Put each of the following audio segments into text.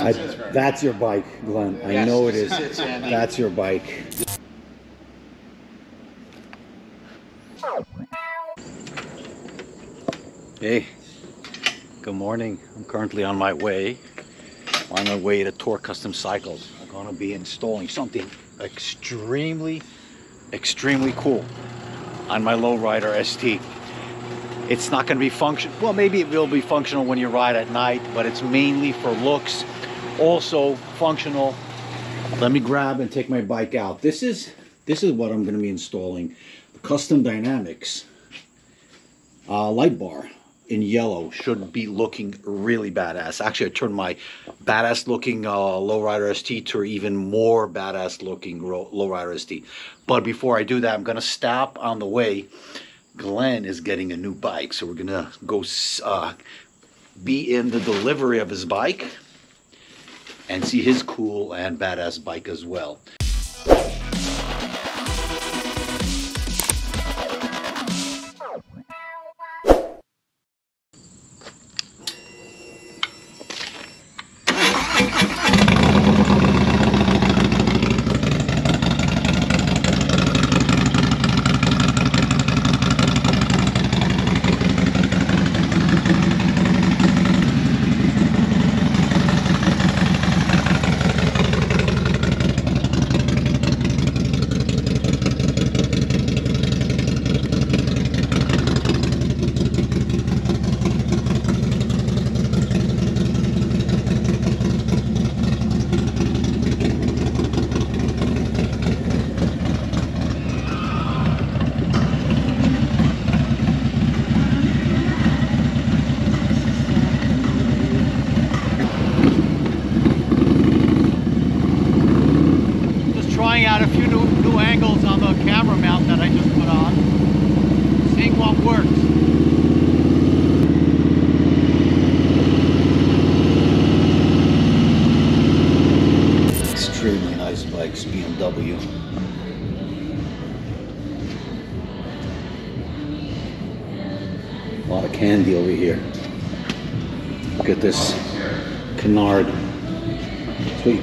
I, that's your bike, Glenn. I Yes, know it is. is. is it, That's your bike. Hey, good morning. I'm currently on my way. On my way to Torque Custom Cycles. I'm gonna be installing something extremely, extremely cool on my lowrider ST. It's not gonna be function. Well, maybe it will be functional when you ride at night, but it's mainly for looks. Also functional. Let me grab and take my bike out. This is this is what I'm gonna be installing. The Custom Dynamics uh, light bar in yellow should be looking really badass. Actually, I turned my badass looking uh, lowrider ST to even more badass looking lowrider ST. But before I do that, I'm gonna stop on the way. Glenn is getting a new bike, so we're gonna go uh, be in the delivery of his bike and see his cool and badass bike as well.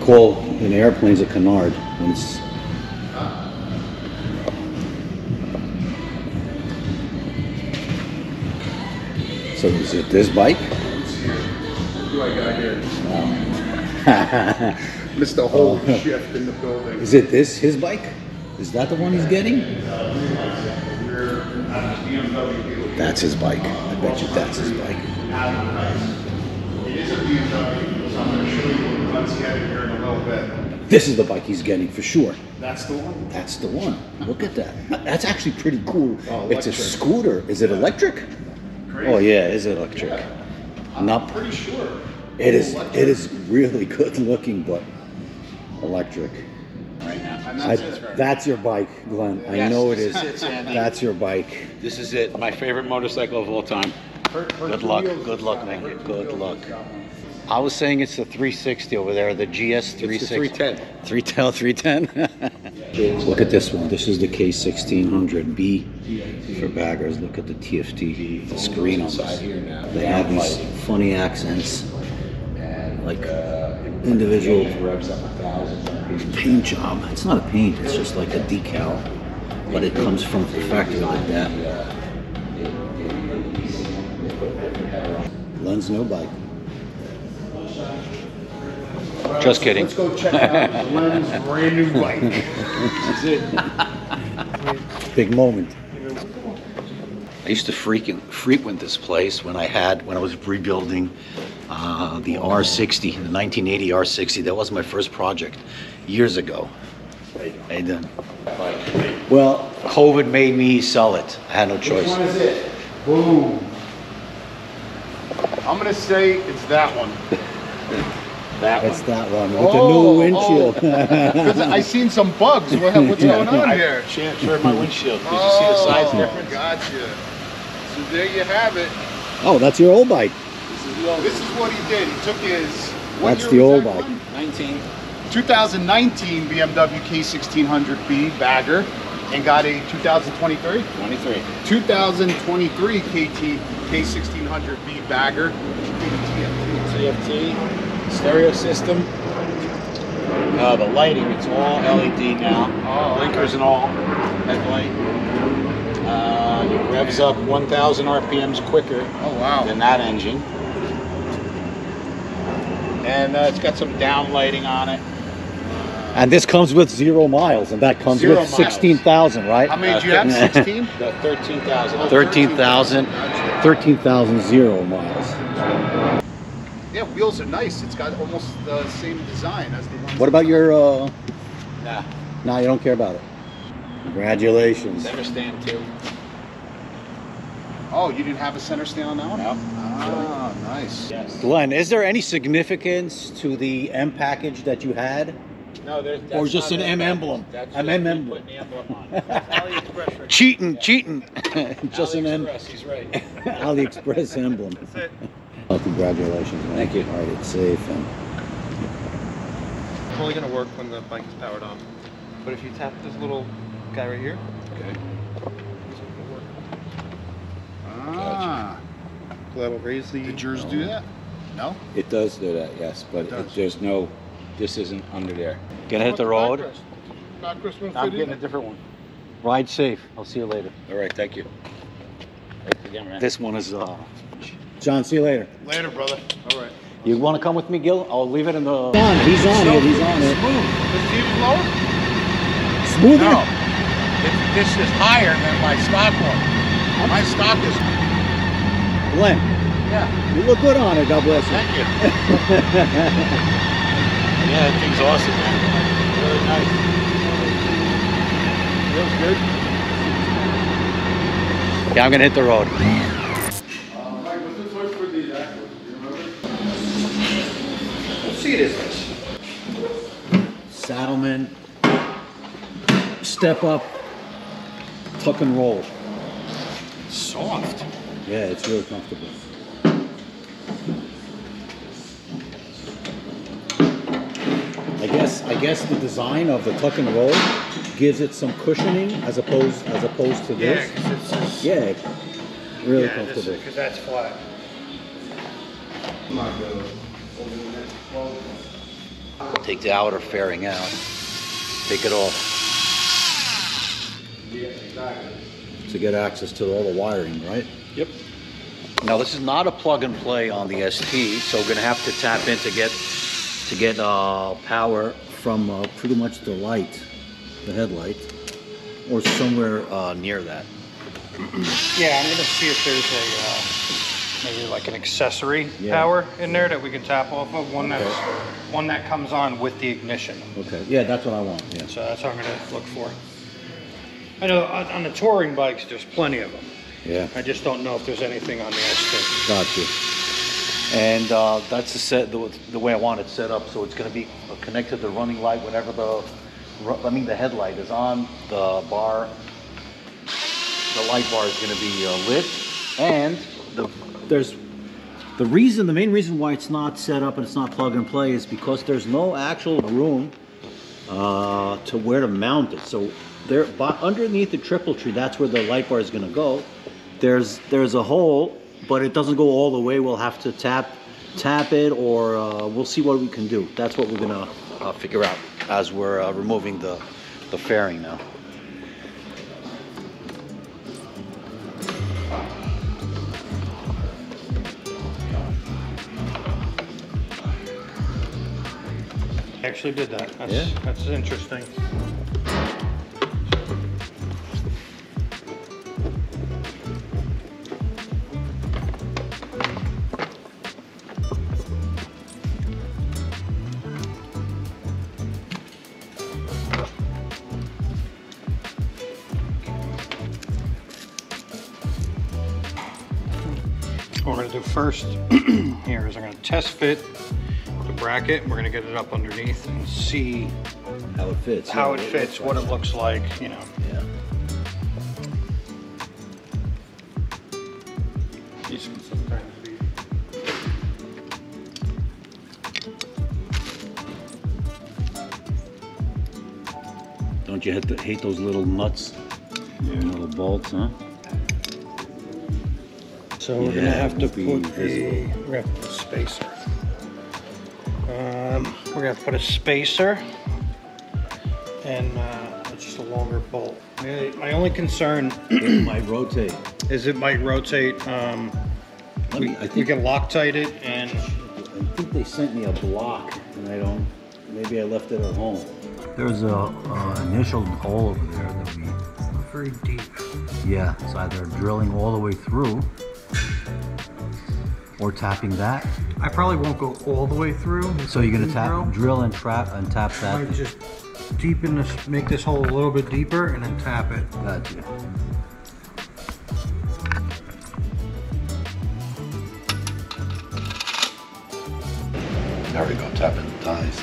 Call in airplanes a canard. When it's so is it this bike? Who do I got here? Mr. Whole oh. Shift in the building. Is it this his bike? Is that the one he's getting? We're at the BMW dealer. That's his bike. I bet you that's his bike. It is a BMW, so I'm going to show you what runs he had in here in a little bit. This is the bike he's getting for sure. That's the one. That's the one. Look at that. That's actually pretty cool. Oh, it's a scooter. Is it electric? Oh yeah, is it electric? I'm Not pretty sure. It is. Electric. It is really good looking, but electric. And I, that's it, right? that's your bike, Glenn. I know it is. is. is it, That's your bike. This is it. My favorite motorcycle of all time. Good luck. Good luck, Nick. Good luck. I was saying it's the 360 over there, the GS 360. 310. 310, 310. Look at this one. This is the K1600B for baggers. Look at the TFT, the screen on this. They have these funny accents, like individual paint job. It's not a paint, it's just like a decal, but it comes from the factory like that. Len's no bike. Just kidding. Let's go check out Glenn's brand new bike. That's it. Big moment. I used to frequent frequent this place when I had when I was rebuilding uh, the R60, the 1980 R60. That was my first project years ago. How you doing? Well, COVID made me sell it. I had no Which choice. one is it? Boom. I'm going to say it's that one. That That's one. that one with Oh, the new oh, oh. windshield. Because I seen some bugs. What, what's going on I here? transferred my windshield. Did you see the oh, size Oh, difference? Gotcha. So there you have it. oh, that's your old bike. This is the old This is what he did. He took his. That's the old that, bike. Glenn? 19. 2019 BMW K1600B bagger and got a 2023 23. 2023 KT K1600B bagger. TFT. Stereo system. Uh, the lighting, it's all LED now. Oh, Blinkers and all. Headlight. Uh, it revs up 1,000 RPMs quicker Oh, wow. than that engine. And uh, it's got some down lighting on it. And this comes with zero miles, and that comes Zero with miles. 16,000, right? How many Uh, do you have? 16? The 13,000. 13,000, 13,000 zero miles. Yeah, wheels are nice. It's got almost the same design as the ones. What about your, uh, Nah, no, you don't care about it. Congratulations. center stand too. Oh, you didn't have a center stand on that one? No. Ah, nice. Yes. Glenn, is there any significance to the M package that you had? No, there's Or just not an. M emblem? That's An just M emblem. putting the emblem on. Cheating, cheating. just an M. AliExpress, he's right. AliExpress emblem. That's it. Oh, congratulations, man. Thank you. All right, it's safe. And It's only gonna work when the bike is powered on. But if you tap this little guy right here, Okay. Ah. so that will raise the. Did yours do that? No? It does do that, yes, but It does. there's no, this isn't under there. gonna hit the road. Backrest one I'm getting a different one. Ride safe. I'll see you later. All right, thank you. Thanks again, man. This one is, uh, John, see you later. Later, brother. All right. You want to come with me, Gil? I'll leave it in the. He's on, he's on it. He's on it. Smooth. Is it even lower? Smoother. No, It's- this is higher than my stock one. My stock is, Glenn, yeah, you look good on it. God bless you. thank you. Yeah, that thing's awesome, man. Really nice. Feels good. Yeah, I'm gonna hit the road. What seat is this? Saddlemen, step up, tuck and roll. Soft. Yeah, it's really comfortable. I guess I guess the design of the tuck and roll gives it some cushioning as opposed as opposed to Yeah, this. 'cause it's just. Yeah, really yeah, comfortable. Because that's flat. Take the outer fairing out. Take it off. To get access to all the wiring, right? Yep. Now this is not a plug and play on the ST, so we're gonna have to tap in to get to get uh, power from uh, pretty much the light, the headlight, or somewhere uh, near that. Yeah, I'm gonna see if there's a, uh, maybe like an accessory Yeah. power in there that we can tap off of, one that's, one that comes on with the ignition. Okay, yeah, that's what I want. Yeah. So that's what I'm gonna look for. I know on, the touring bikes, there's plenty of them. Yeah. I just don't know if there's anything on the ST. Got you. And uh, that's the set, the, the way I want it set up, so it's gonna be connected to the running light whenever the, I mean, the headlight is on, the bar, the light bar is gonna be uh, lit, and the, there's, the reason, the main reason why it's not set up and it's not plug and play is because there's no actual room uh, to where to mount it. So there, by, underneath the triple tree, that's where the light bar is gonna go. There's there's a hole, but it doesn't go all the way. We'll have to tap tap it, or uh, we'll see what we can do. That's what we're gonna uh, figure out as we're uh, removing the the fairing now. Actually did that. That's, Yeah? that's interesting. What we're gonna do first here is I'm gonna test fit the bracket. We're gonna get it up underneath and see How it fits? how yeah, it fits, what it looks like, you know. Yeah. These can sometimes be. Don't you hate, the, hate those little nuts? Yeah. Little bolts, huh? So we're gonna Yeah, have to it won't put a, visible. we're gonna have to put a spacer. We're gonna put a spacer and uh, it's just a longer bolt. My my only concern It might rotate. is it might rotate. Um, Let we, me, I we can Loctite it and I think they sent me a block and I don't, maybe I left it at home. There's a, uh, initial hole over there that we, very deep. yeah, it's either drilling all the way through or tapping that. I probably won't go all the way through. So you're gonna tap, Drill. drill and trap and tap I that. just deepen this, make this hole a little bit deeper and then tap it. Gotcha. There we go, tapping the ties.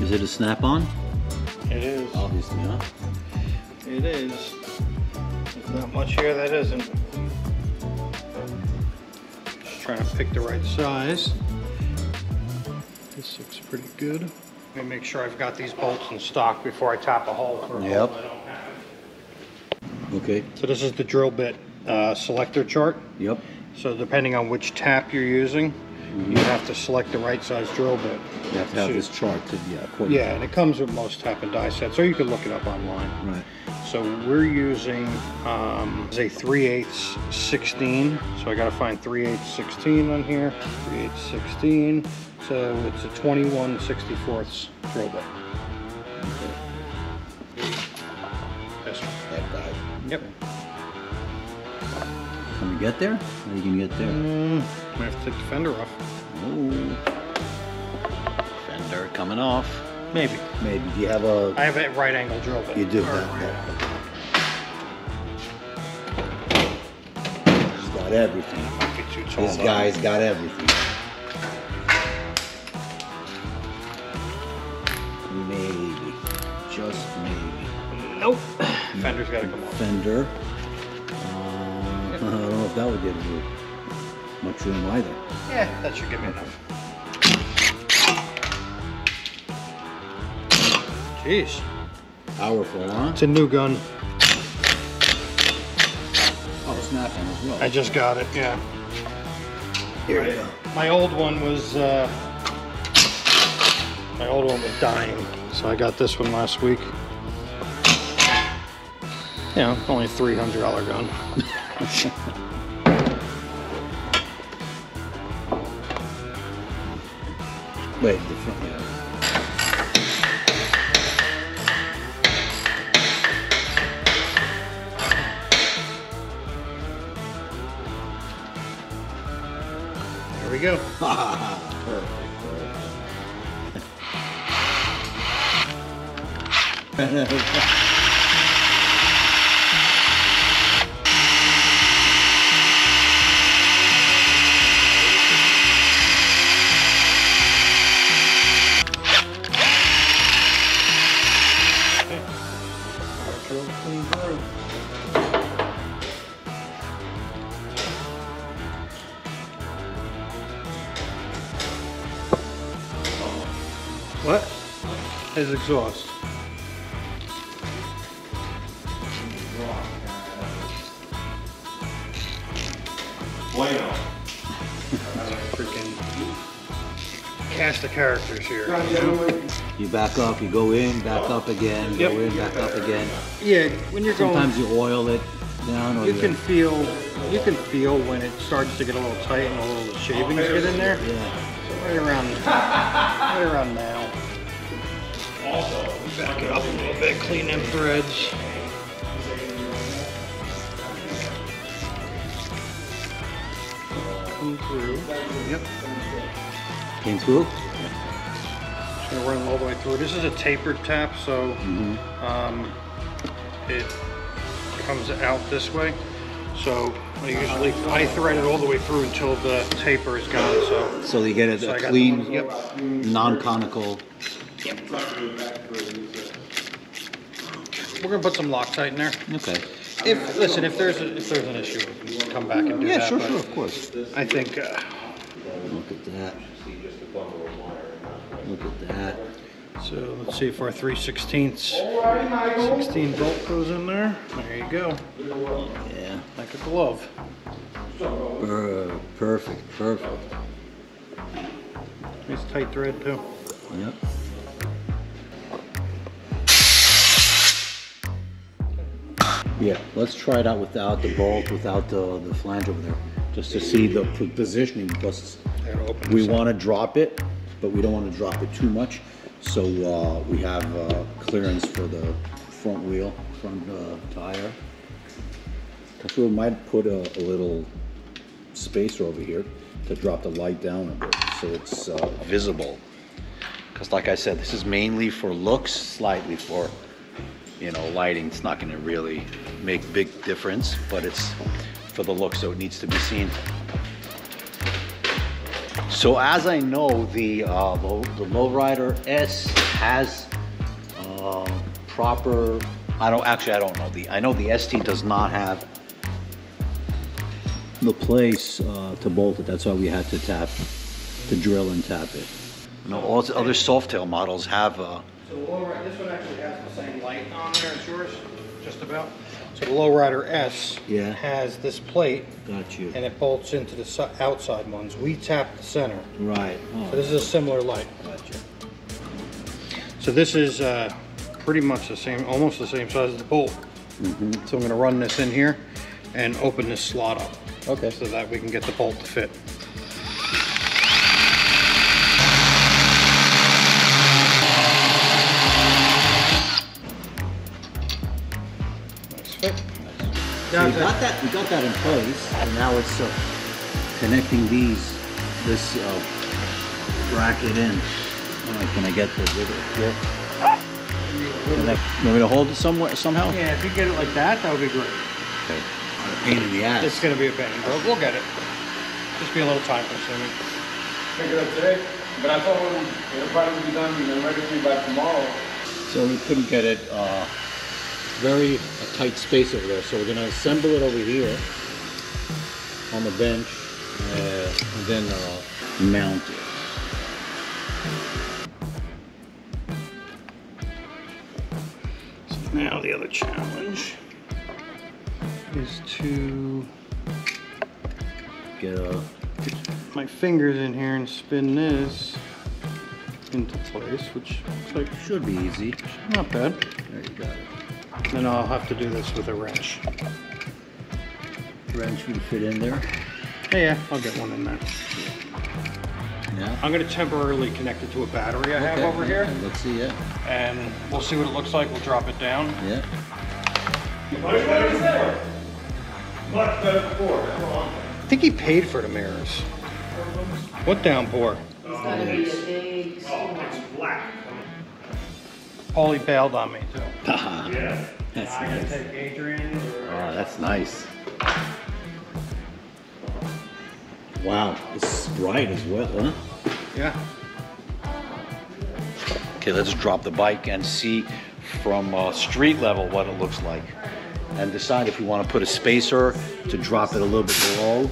Is it a snap-on? It is. Obviously, huh? It is. There's not much here that isn't. Trying to pick the right size. This looks pretty good. Let me make sure I've got these bolts in stock before I tap a hole for Yep. I don't have. Okay, So this is the drill bit uh, selector chart. yep. So depending on which tap you're using, you have to select the right size drill bit. You have to have this chart to, yeah, according. Yeah, and it comes with most tap and die sets, or you can look it up online. Right. So we're using um, a 3 8 16. So I got to find 3 8 16 on here. 3 8 16. So it's a 21 64ths drill bit. This one. That guy. Yep. Can we get there? How you can get there? Mm, might have to take the fender off. Oh. Fender coming off. Maybe. Maybe. Do you have a? I have a right angle drill bit. You do Or- have that. He's got everything. Might be too tall. This though. guy's got everything. Maybe. Just maybe. Nope. Fender's got to come off. Fender. Uh, I don't know if that would give you much room either. Yeah, that should give me enough. Jeez. Powerful, huh? It's a new gun. Oh, snapping as well. I just got it, yeah. Here you go. My old one was, uh, my old one was dying, so I got this one last week. Yeah, only a $300 gun. Wait, the front. Yeah. Go. What? His exhaust. Bueno. Freaking cast of characters here. You back up, you go in, back up again, go in, back up again. Yeah, when you're going, Sometimes you oil it down or you can feel, you can feel when it starts to get a little tight and a little shavings get in there. Yeah. Right around, right around now. Back it up a little bit, clean them threads. Come through. Yep. Came through? Just gonna run all the way through. This is a tapered tap, so um, it comes out this way. So I usually I thread it all the way through until the taper is gone. So So you get So I a, a got clean, the one- yep. we're gonna put some Loctite in there. Okay. If listen, if there's a, if there's an issue, we can come back and do Yeah, that. sure, but sure, of course. I think uh, Look at that. Look at that. So let's see if our 3 16 16 bolt goes in there. There you go. Yeah. Like a glove. Per- Perfect, perfect. Nice tight thread too. Yep. Yeah, let's try it out without the bolt, without the, the flange over there, just to see the positioning, because we want to drop it, but we don't want to drop it too much. So, uh, we have, uh, clearance for the front wheel, front, uh, tire. Cause we might put a, a little spacer over here to drop the light down a bit, so it's, uh, visible. Cause like I said, this is mainly for looks, slightly for, you know, lighting. It's not gonna really make big difference, but it's for the look, so it needs to be seen. So as I know, the, uh, low, the lowrider S has, uh, proper, I don't, actually, I don't know. The, I know the ST does not have the place, uh, to bolt it. That's why we had to tap, to drill and tap it. You know, all the other Softail models have, uh, So lowrider, this one actually has the same light on there as yours, just about. So the lowrider S Yeah. has this plate got you. and it bolts into the si- outside ones. We tap the center. Right. So this is a similar light. Gotcha. So this is uh, pretty much the same, almost the same size as the bolt. So I'm gonna run this in here and open this slot up. Okay. So that we can get the bolt to fit. We got that, we got that in place, and now it's uh, connecting these, this uh, bracket in. Uh, Can I get the, with it here? Can want me to hold it somewhere, somehow? Yeah, if you get it like that, that would be great. Okay. Pain in the ass. It's ass. gonna be a pain, but we'll get it. Just be a little time consuming. pick it up today, but I thought him it'll probably be done and ready for you by tomorrow. So we couldn't get it, uh, very a tight space over there, so we're gonna assemble it over here on the bench, uh, and then, uh, mount it. So now the other challenge is to Get a, get my fingers in here and spin this into place, which looks like should be easy. not bad. There you it. Then I'll have to do this with a wrench. Wrench would fit in there. Yeah, yeah, I'll get one in there. Yeah. I'm gonna temporarily connect it to a battery I have Okay, over here, Let's see it. and we'll see what it looks like. We'll drop it down. Yeah. Much better before. Much better before, I'm saying. I think he paid for the mirrors. What downpour? Oh, it's gonna be a big storm. Black. Paulie bailed on me too. Yeah. That's I nice. take Adrian. Oh, that's nice. Wow, it's bright as well, huh? Yeah. Okay, let's drop the bike and see from uh, street level what it looks like. And decide if we want to put a spacer to drop it a little bit below,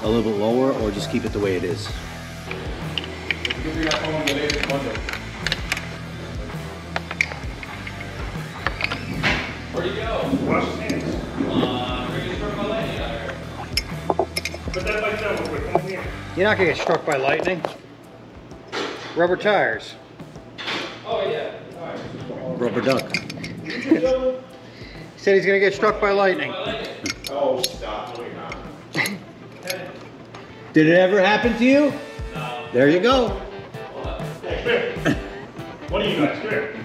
a little bit lower, or just keep it the way it is. Give me that phone the latest Monday. Wash your hands. Put that bike down real quick, come here. You're not gonna get struck by lightning. Rubber tires. Oh yeah. Right. Rubber duck. He said he's gonna get struck by lightning. Oh, stop, no, you're not. Did it ever happen to you? No. There you go. Hey, come here. What are you guys, come here.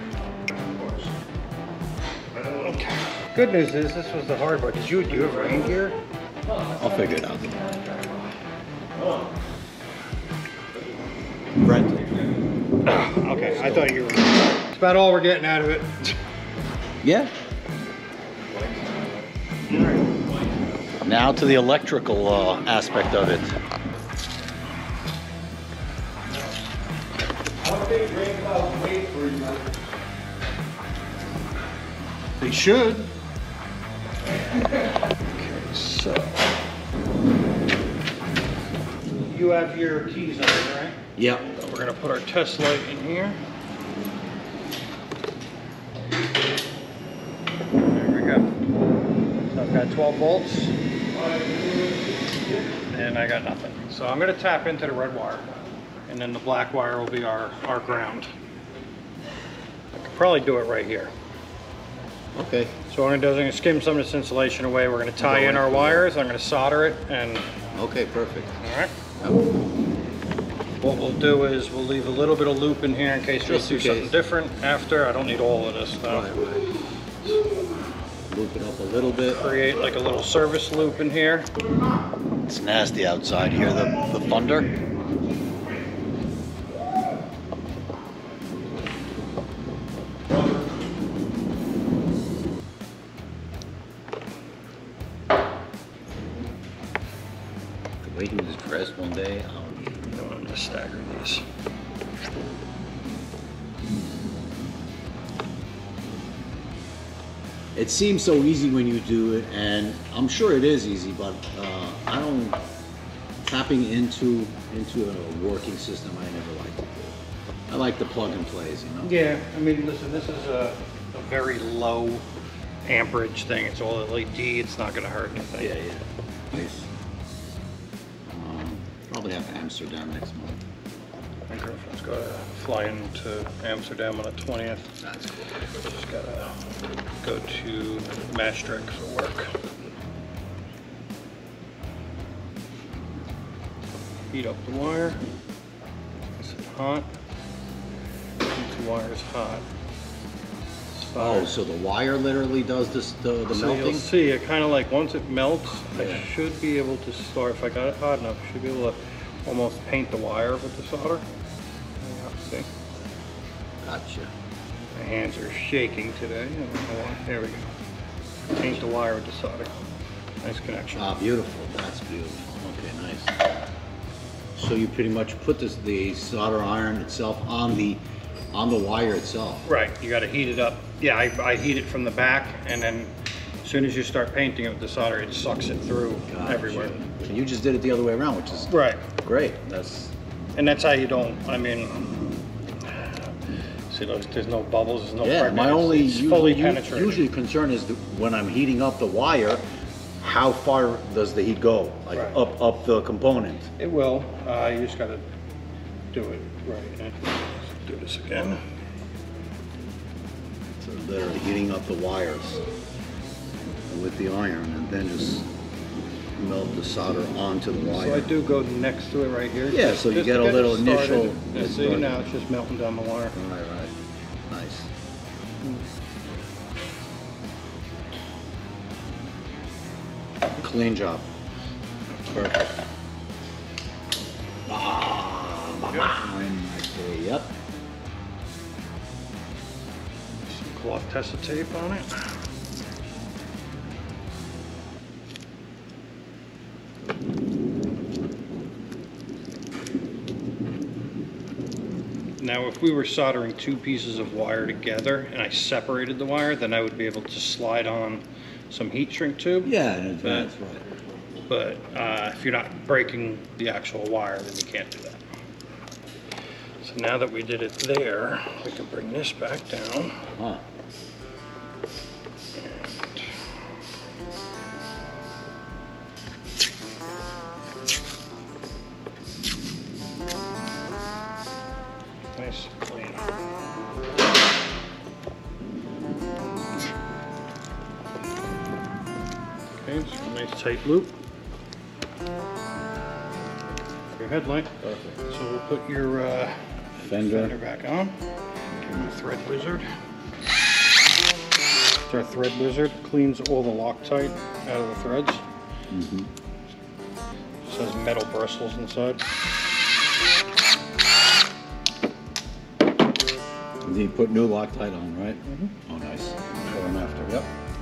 Good news is this was the hard part. Did you do you have rain gear? I'll figure it out. Brent. Okay, I thought you were. That's about all we're getting out of it. Yeah. Now to the electrical uh, aspect of it. How big rain clouds wait for you? They should. Okay, so. You have your keys on there, right? Yep. So we're gonna put our test light in here. There we go. So I've got 12 volts. And I got nothing. So I'm gonna tap into the red wire. And then the black wire will be our, our ground. I could probably do it right here. Okay. So what I'm gonna do is I'm gonna skim some of this insulation away. We're gonna tie in our wires. I'm gonna solder it and, Okay, perfect. all right. What we'll do is we'll leave a little bit of loop in here in case we Just do in something different after. I don't need all of this stuff. Right, right. Loop it up a little bit. Create like a little service loop in here. It's nasty outside here, the, the thunder. Way he was dressed one day, um, You know, I'm just stagger these. it seems so easy when you do it, and I'm sure it is easy, but uh, I don't. Tapping into into a working system, I never like to do. I like the plug and plays, you know. Yeah, I mean, listen, this is a, a very low amperage thing. It's all LED. It's not gonna hurt anything. Yeah, yeah. Amsterdam next month. My girlfriend's got to fly into Amsterdam on the 20th. That's cool. Just gotta go to Maastricht for work. Heat up the wire. Is it hot? Keep the wires hot. Oh, so the wire literally does this the, the So you'll see, it kind of like, once it melts, I should be able to start, if I got it hot enough, I should be able to almost paint the wire with the solder. Yeah, see? Gotcha. My hands are shaking today. I don't know why. There we go. Paint the wire with the solder. Nice connection. Ah, beautiful. That's beautiful. Okay, nice. So you pretty much put this the solder iron itself on the on the wire itself. Right, you gotta heat it up. Yeah, I, I heat it from the back and then soon as you start painting it with the solder, it sucks it through Gotcha. everywhere. And you just did it the other way around, which is Right, great. That's and that's how you don't, I mean, see, look, there's no bubbles, there's no yeah. My only It's usually, usually concern is when I'm heating up the wire, how far does the heat go? Like Right. up up the component. It will, uh, you just gotta do it right. Do this again. So literally heating up the wires with the iron, and then just melt the solder onto the wire. So I do go next to it right here. Yeah, so you get a little initial- Yeah, started. now it's just melting down the wire. Right, right. Nice. Clean job. Perfect. Ah, say, yep. Some cloth tester tape on it. Now, if we were soldering two pieces of wire together and I separated the wire, then I would be able to slide on some heat shrink tube. Yeah, in advance, right. But uh, if you're not breaking the actual wire, then you can't do that. So now that we did it there, we can bring this back down. Huh. Loop. Your headlight. Perfect. So we'll put your uh, fender Fender. back on. Give a thread wizard. So our thread wizard cleans all the Loctite out of the threads. Mm -hmm. Just has metal bristles inside. And you put new Loctite on, right? Mm -hmm. Oh, nice. Before and after, yep.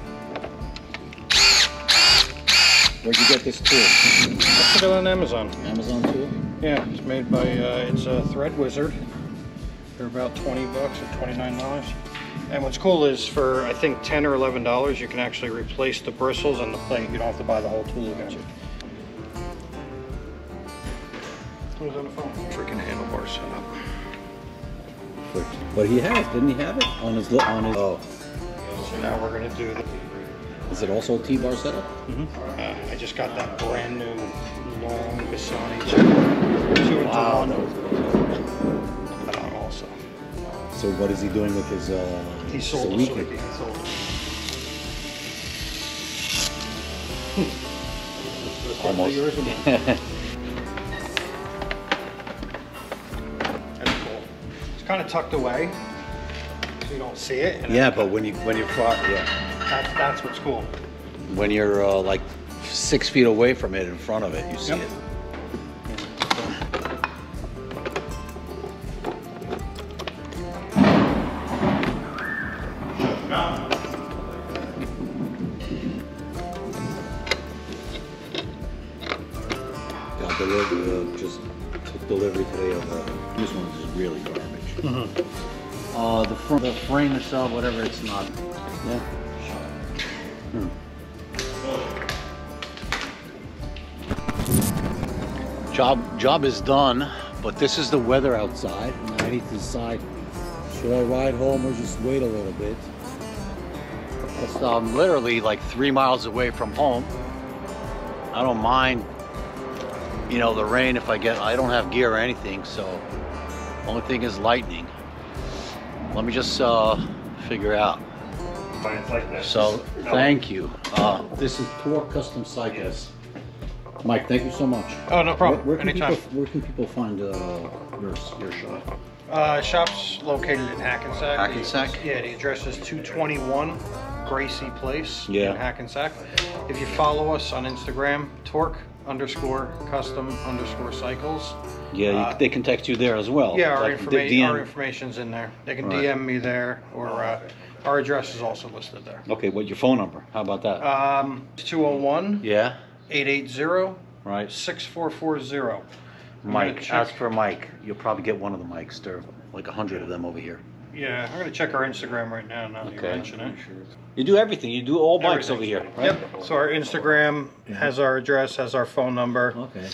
Where'd you get this tool? I put it on Amazon. Amazon tool? Yeah, it's made by, uh, it's a Thread Wizard. They're about 20 bucks or 29 dollars. And what's cool is for, I think 10 or 11 dollars, you can actually replace the bristles and the plate. You don't have to buy the whole tool again. Who's on the phone? Freaking handlebar setup. But he has, didn't he have it? On his, on his, oh. So now we're gonna do the Is it also a T-bar setup? Uh, I just got that brand new long Bassani chip. Two into Wow. one. That on also. So what is he doing with his, uh? He his sold the soybean. He sold it. Almost. That's cool. It's kind of tucked away, so you don't see it. Yeah, but when you when you're far, yeah, That's, that's what's cool. when you're uh, like six feet away from it, in front of it, you see Yep. it. Job job is done, but this is the weather outside. And I need to decide, should I ride home or just wait a little bit? It's um, literally like three miles away from home. I don't mind, you know, the rain if I get. I don't have gear or anything, so only thing is lightning. Let me just uh, figure out. Like. So thank you. Uh, This is Torque Custom Cycles. Mike, thank you so much. Oh, no problem. Where, where can Anytime. People, where can people find uh, your, your shop? Uh, shop's located in Hackensack. Hackensack? The- Yeah, the address is 221 Gracie Place Yeah. in Hackensack. If you follow us on Instagram, torque underscore custom underscore cycles. yeah, you, Uh, they can text you there as well. Yeah, our, Like, the informa- our information's in there. They can Right. DM me there, or uh, our address is also listed there. Okay, what your phone number? How about that? Um, 201 yeah, 880 right. 6440. Mike, check- ask for Mike. You'll probably get one of the mics. There are like a hundred of them over here. Yeah, I'm going to check our Instagram right now now that you Okay. mention it. You do everything. You do all bikes Everything. over here, right? Yep. So our Instagram has our address, has our phone number. Okay.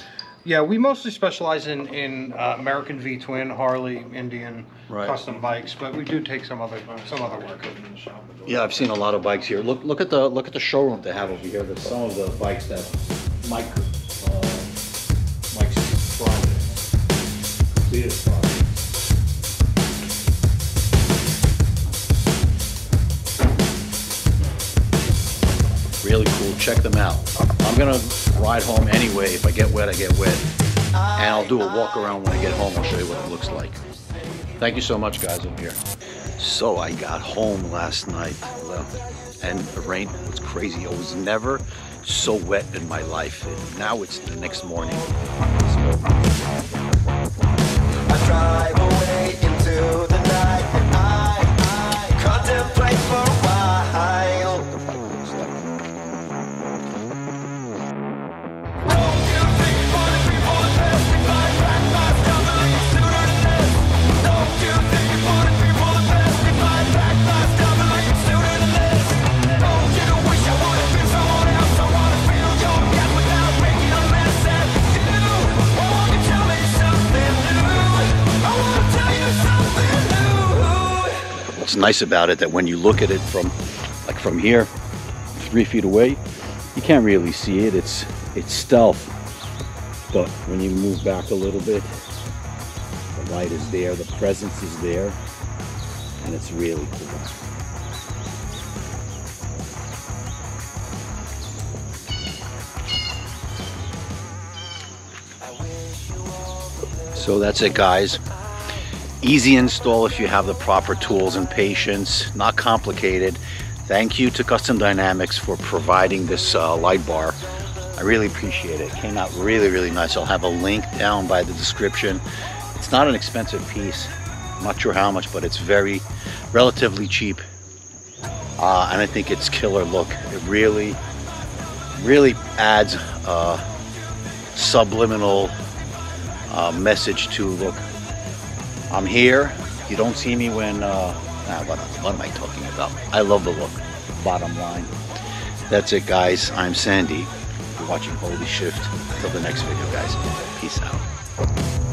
Yeah, we mostly specialize in in uh, American V twin, Harley, Indian, Right. custom bikes, but we do take some other some other work. With the show. Yeah, I've seen a lot of bikes here. Look, look at the look at the showroom they have over here. There's Some of the bikes that Mike, uh, Mike's project, completed. Check them out. I'm gonna ride home anyway. If I get wet, I get wet, and I'll do a walk around when I get home. I'll show you what it looks like. Thank you so much, guys, over here. So I got home last night, and the rain was crazy. I was never so wet in my life. And now it's the next morning. Nice about it that when you look at it from like from here, three feet away, you can't really see it. It's it's stealth. But when you move back a little bit, the light is there, the presence is there, and it's really cool. So that's it guys. Easy install if you have the proper tools and patience, not complicated. Thank you to Custom Dynamics for providing this uh, light bar. I really appreciate it. It came out really, really nice. I'll have a link down by the description. It's not an expensive piece. I'm not sure how much, but it's very relatively cheap. Uh, and I think it's killer look. It really, really adds a subliminal uh, message to look. I'm here. You don't see me when. Uh, ah, what, what am I talking about? I love the look. Bottom line. That's it, guys. I'm Sandy. You're watching Holy Shift. Till the next video, guys. Peace out.